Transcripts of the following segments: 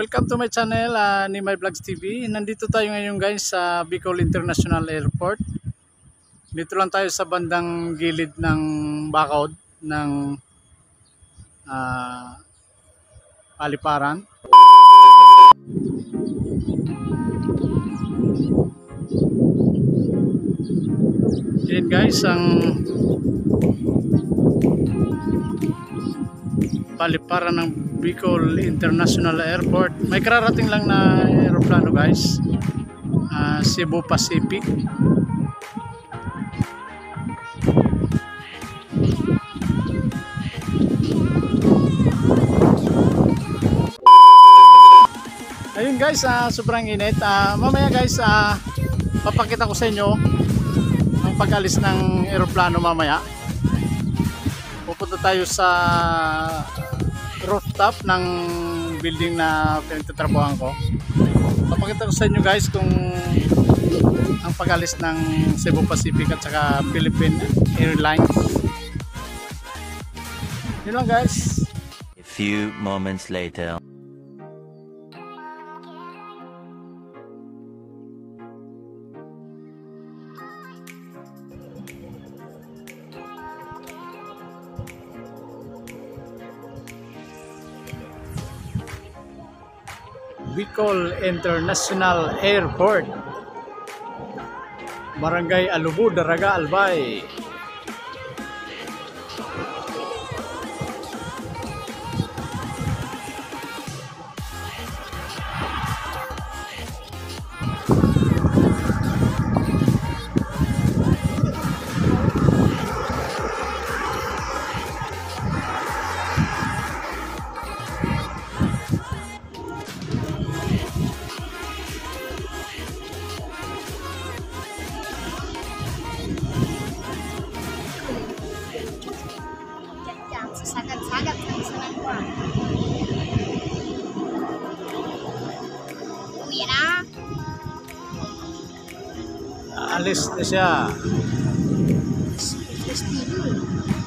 Welcome to my channel, uh, ni My Vlogs TV. Nandito tayo ngayon guys sa Bicol International Airport. Dito lang tayo sa bandang gilid ng Bacaud ng uh, Paliparan. Yan guys, ang paliparan ng Bicol International Airport. May kararating lang na aeroplano guys. Ah, Cebu Pacific. Ayun guys, ah, sobrang init. Ah, mamaya guys, ah, papakita ko sa inyo ang pag-alis ng aeroplano mamaya. Pupunta tayo sa rooftop ng building na pinagtatrabuhan ko. Papakita ko sa inyo guys kung ang pag-alis ng Cebu Pacific at saka Philippine Airlines. Yun lang guys. A few moments later. Bicol International Airport. Barangay Alubu, Daraga, Albay. Jangan sesakat-sakat sama senang gua. Uwi na. Alis na siya. TV. So,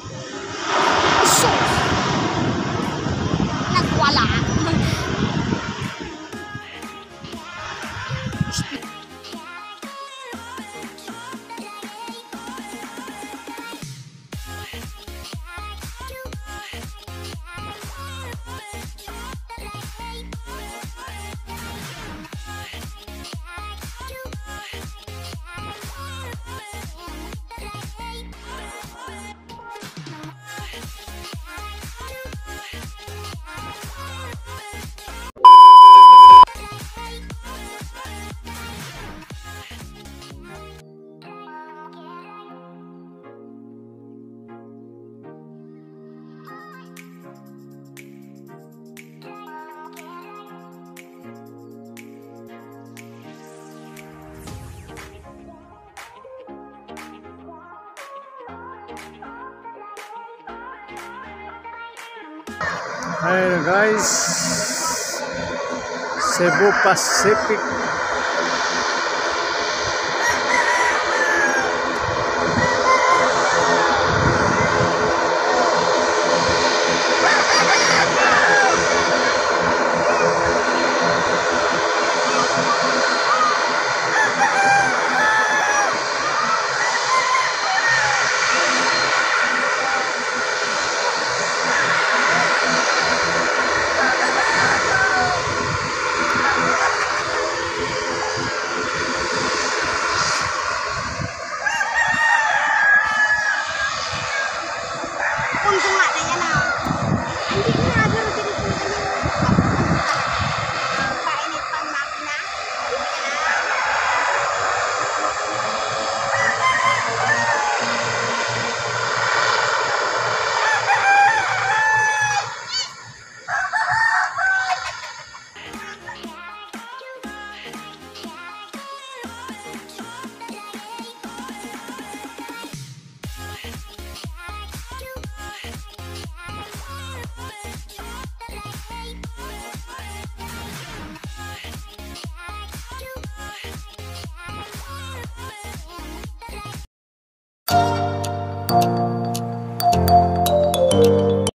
Ayun guys. Cebu Pacific